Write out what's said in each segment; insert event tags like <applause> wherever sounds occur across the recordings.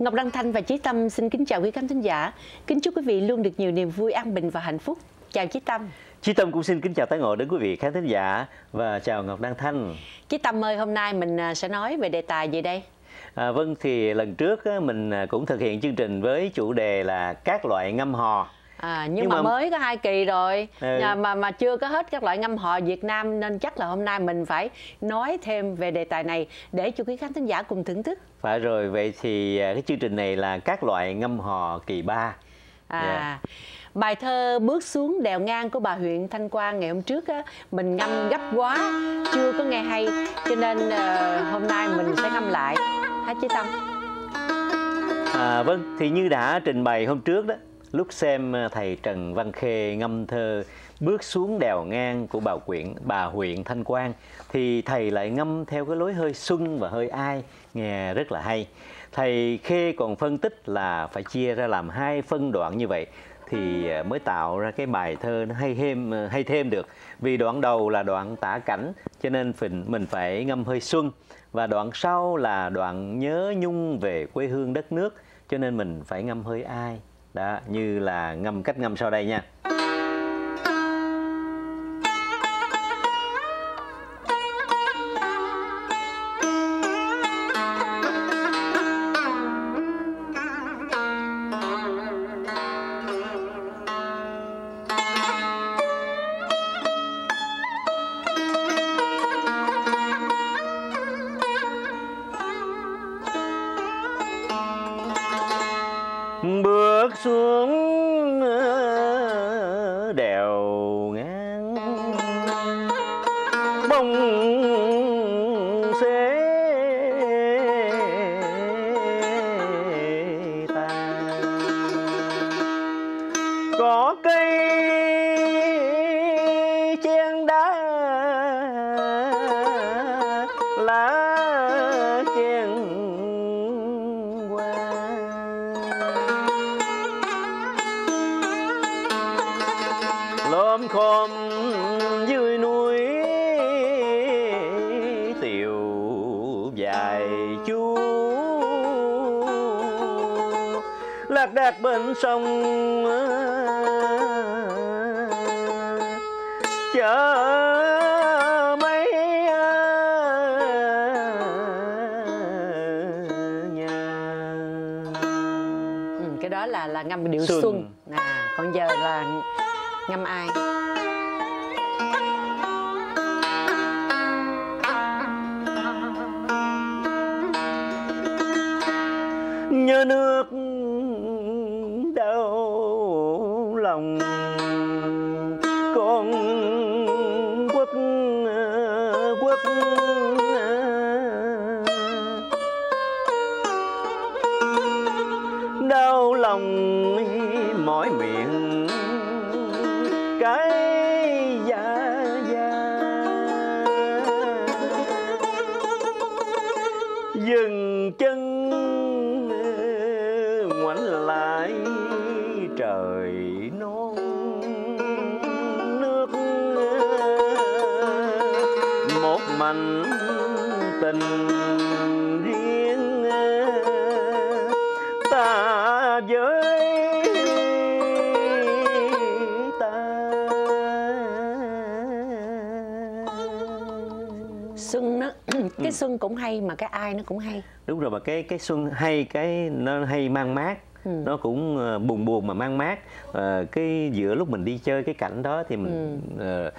Ngọc Đăng Thanh và Chí Tâm xin kính chào quý khán thính giả. Kính chúc quý vị luôn được nhiều niềm vui, an bình và hạnh phúc. Chào Chí Tâm. Chí Tâm cũng xin kính chào tái ngộ đến quý vị khán thính giả và chào Ngọc Đăng Thanh. Chí Tâm ơi, hôm nay mình à, sẽ nói về đề tài gì đây? À, vâng thì lần trước mình à, cũng thực hiện chương trình với chủ đề là các loại ngâm hò. À, nhưng, nhưng mà, mà mới có hai kỳ rồi ừ. mà mà chưa có hết các loại ngâm hò Việt Nam nên chắc là hôm nay mình phải nói thêm về đề tài này để cho quý khán thính giả cùng thưởng thức. Phải rồi vậy thì à, cái chương trình này là các loại ngâm hò kỳ ba. À. Yeah. Bài thơ Bước xuống đèo ngang của bà huyện Thanh Quang ngày hôm trước á, mình ngâm gấp quá, chưa có nghe hay cho nên uh, hôm nay mình sẽ ngâm lại. Hả chị Tâm? À, vâng, thì như đã trình bày hôm trước đó lúc xem ờ, thầy Trần Văn Khê ngâm thơ bước xuống đèo ngang của bà huyện bà huyện Thanh Quang, thì thầy lại ngâm theo cái lối hơi xuân và hơi ai, nghe rất là hay. Thầy Khê còn phân tích là phải chia ra làm hai phân đoạn như vậy, thì ờ, mới tạo ra cái bài thơ nó hay thêm ờ, hay thêm được. Vì đoạn đầu là đoạn tả cảnh, cho nên mình mình phải ngâm hơi xuân. Và đoạn sau là đoạn nhớ nhung về quê hương đất nước, cho nên mình phải ngâm hơi ai đó như là ngâm cách ngâm sau đây nha. Bông xế. Tàn có cây chen đá lá lom khom đạc bên sông chờ mấy nhà. Ừ, cái đó là là ngâm điệu xuân, xuân. à còn giờ là ngâm ai? Nhớ nước mảnh tình riêng ta với xuân nó cái xuân cũng hay mà cái ai nó cũng hay. Đúng rồi mà cái cái xuân hay cái nó hay mang mát Ừ. nó cũng ờ, buồn buồn mà mang mát à, cái giữa lúc mình đi chơi cái cảnh đó thì mình ừ. uh,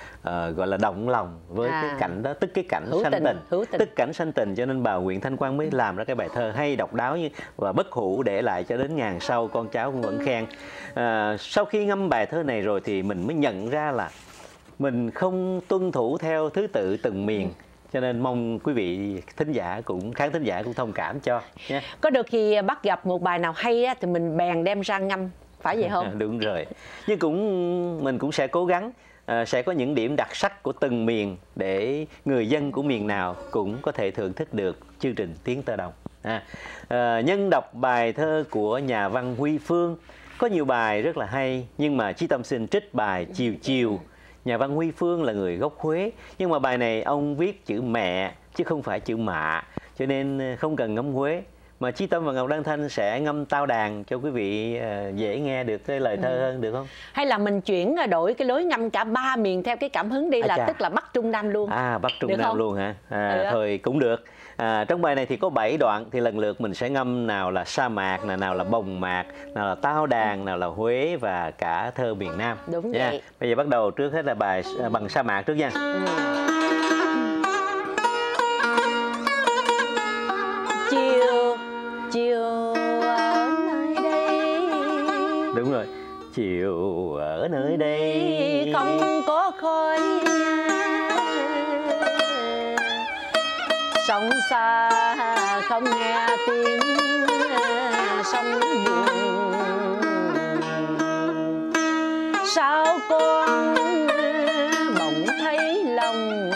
uh, gọi là động lòng với à. cái cảnh đó tức cái cảnh hữu sanh tình, tình. Hữu tình tức cảnh sanh tình cho nên bà Nguyễn Thanh Quang mới làm ra cái bài thơ hay độc đáo như và bất hủ để lại cho đến ngàn sau con cháu cũng vẫn khen à, sau khi ngâm bài thơ này rồi thì mình mới nhận ra là mình không tuân thủ theo thứ tự từng miền ừ cho nên mong quý vị thính giả cũng khán thính giả cũng thông cảm cho nhé. có được khi bắt gặp một bài nào hay á, thì mình bèn đem ra ngâm phải vậy không? <laughs> Đúng rồi. Nhưng cũng mình cũng sẽ cố gắng uh, sẽ có những điểm đặc sắc của từng miền để người dân của miền nào cũng có thể thưởng thức được chương trình tiếng tơ đồng. À, uh, nhân đọc bài thơ của nhà văn huy phương có nhiều bài rất là hay nhưng mà chí tâm xin trích bài chiều chiều nhà văn Huy Phương là người gốc Huế nhưng mà bài này ông viết chữ mẹ chứ không phải chữ mạ cho nên ờ, không cần ngâm Huế mà Chí Tâm và Ngọc Đăng Thanh sẽ ngâm tao đàn cho quý vị uh, dễ nghe được cái lời thơ ừ. hơn được không? Hay là mình chuyển ờ, đổi cái lối ngâm cả ba miền theo cái cảm hứng đi à, là chà. tức là Bắc Trung Nam luôn. À Bắc Trung được Nam không? luôn hả? À, ừ thôi cũng được. À, trong bài này thì có 7 đoạn thì lần lượt mình sẽ ngâm nào là sa mạc, nào, nào là bồng mạc, nào là tao đàn, nào là Huế và cả thơ miền Nam. Đúng nha. vậy. Bây giờ bắt đầu trước hết là bài à, bằng sa mạc trước nha. Ừ. Chiều, chiều ở nơi đây. Đúng rồi. Chiều ở nơi đây không có khói sống xa, không nghe tiếng, sông buồn sao con bỗng thấy lòng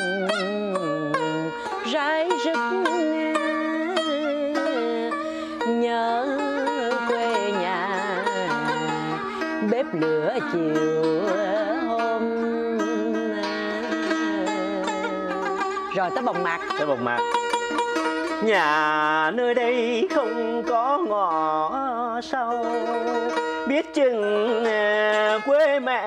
rái rứt nhớ quê nhà, bếp lửa chiều hôm rồi tới bồng mạc. Tới bồng mạc nhà nơi đây không có ngõ sâu biết chừng à, quê mẹ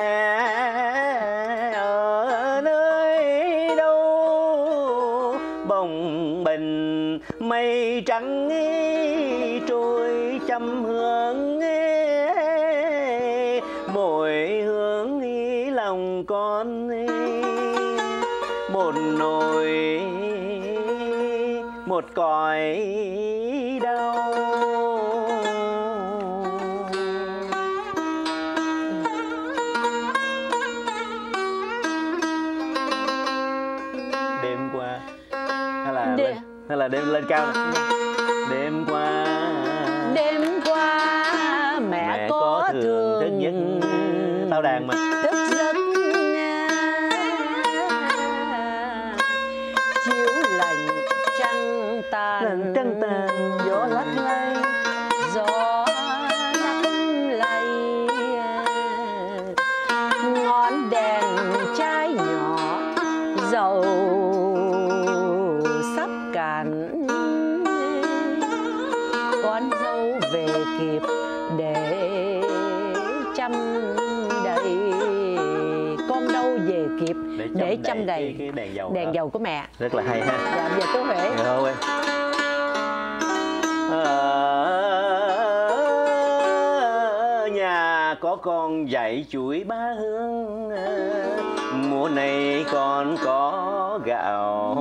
ở nơi đâu. Bồng bình mây trắng trôi trăm hương mỗi hướng lòng con cõi đau đêm qua hay là Đêm. lên, hay là đêm lên cao này. đêm qua đêm qua mẹ, mẹ có, có thường, thức giấc tao đàn mà kịp để chăm đầy. Con đâu về kịp để chăm, để chăm đầy, đầy cái, cái đèn dầu đèn dầu của mẹ. Rất là hay ha. Dạ giờ tôi huệ. Rồi ở nhà có con dạy chuỗi ba hương. Mùa này còn có gạo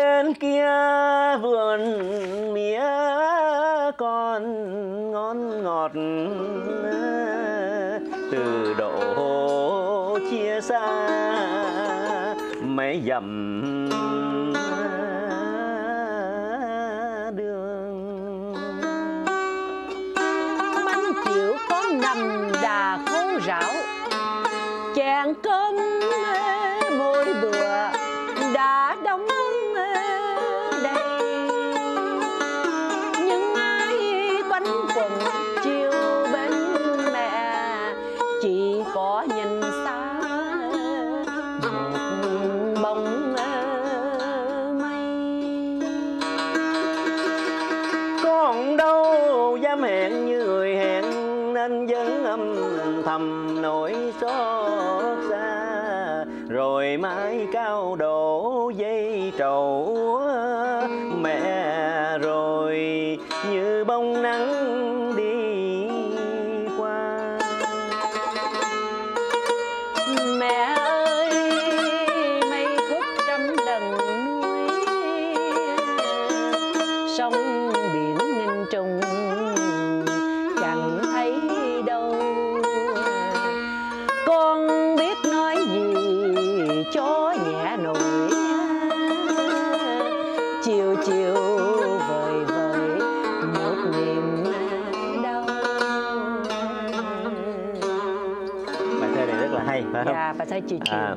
bên kia vườn mía con ngon ngọt. Từ độ chia xa, mấy dặm đường. Bánh chịu có nằm đà khô rảo chàng cơm một phải không dạ và thấy chiều chiều. À,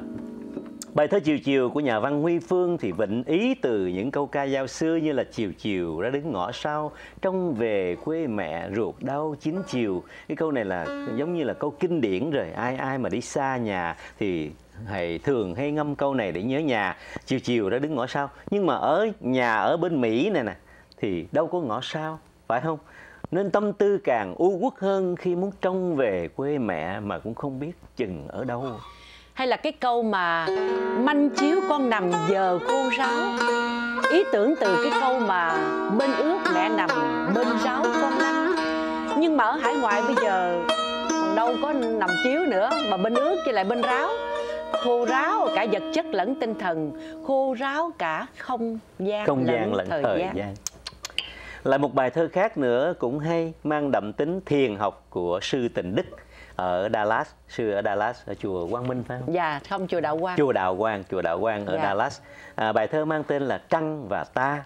bài thơ chiều chiều của nhà văn Huy Phương thì vịnh ý từ những câu ca dao xưa như là chiều chiều ra đứng ngõ sau trông về quê mẹ ruột đau chín chiều. Cái câu này là giống như là câu kinh điển rồi ai ai mà đi xa nhà thì hay thường hay ngâm câu này để nhớ nhà. Chiều chiều đã đứng ngõ sau nhưng mà ở nhà ở bên mỹ này nè thì đâu có ngõ sau phải không nên tâm tư càng u uất hơn khi muốn trông về quê mẹ mà cũng không biết chừng ở đâu. Hay là cái câu mà manh chiếu con nằm giờ khô ráo? Ý tưởng từ cái câu mà bên ướt mẹ nằm bên ráo con lăn nhưng mà ở hải ngoại bây giờ còn đâu có nằm chiếu nữa mà bên ướt với lại bên ráo. Khô ráo cả vật chất lẫn tinh thần khô ráo cả không gian không lẫn gian lẫn thời, thời gian. gian lại một bài thơ khác nữa cũng hay mang đậm tính thiền học của sư tịnh đức ở Dallas. Sư ở Dallas ở chùa Quang Minh phải không? dạ không chùa đạo quan chùa Đạo Quang chùa Đạo Quang ở Dạ. Dallas. À, bài thơ mang tên là Trăng và ta.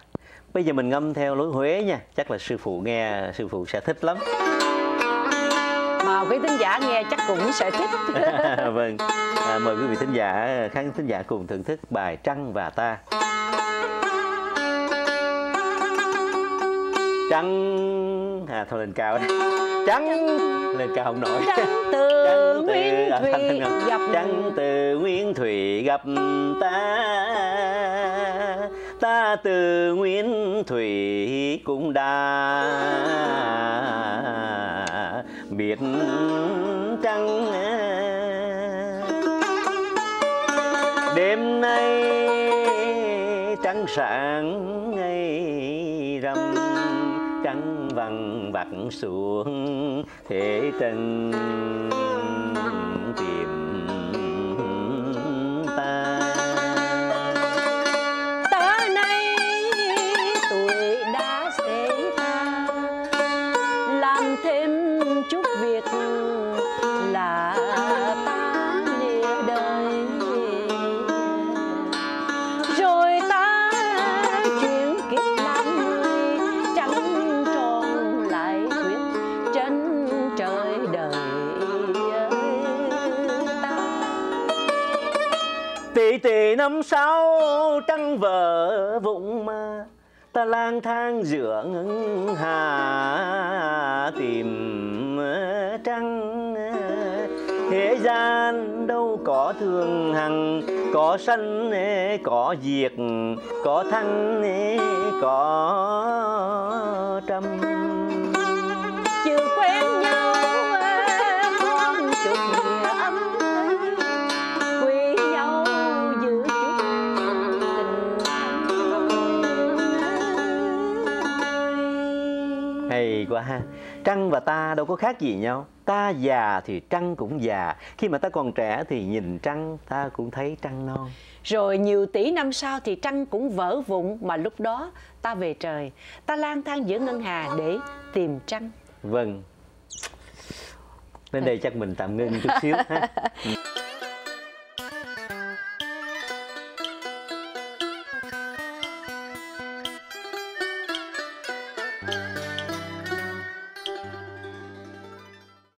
Bây giờ mình ngâm theo lối Huế nha. Chắc là sư phụ nghe sư phụ sẽ thích lắm. Mà quý thính giả nghe chắc cũng sẽ thích. <laughs> Vâng. À, mời quý vị thính giả khán thính giả cùng thưởng thức bài Trăng và ta Trăng à thôi lên cao đấy Trăng lên cao không nổi. Trăng từ nguyên à, thủy <laughs> gặp Trăng từ Nguyên Thủy gặp ta. Ta từ Nguyên Thủy cũng đã. Biết trăng Đêm nay trăng sáng xuống thế tình. Tỷ tỷ năm sáu, trăng vỡ vụng mà. Ta lang thang giữa ngân hà, tìm ờ, trăng ờ. Thế gian đâu có thường hằng, Có sanh ờ, có diệt, Có thăng Trăng và ta đâu có khác gì nhau. Ta già thì trăng cũng già. Khi mà ta còn trẻ thì nhìn trăng Ta cũng thấy trăng non. Rồi nhiều tỷ năm sau thì trăng cũng vỡ vụn mà lúc đó ta về trời. Ta lang thang giữa ngân hà để tìm trăng. Vâng. Đến đây chắc mình tạm ngưng chút xíu ha <laughs>